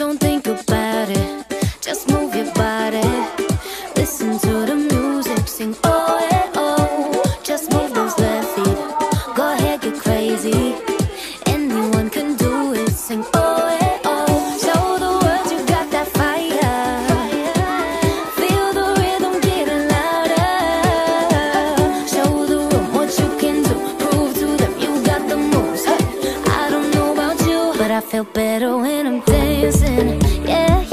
Don't think about it, just move your body. Listen to the music, sing oh, yeah oh. Just move those feet, go ahead, get crazy. I feel better when I'm dancing, yeah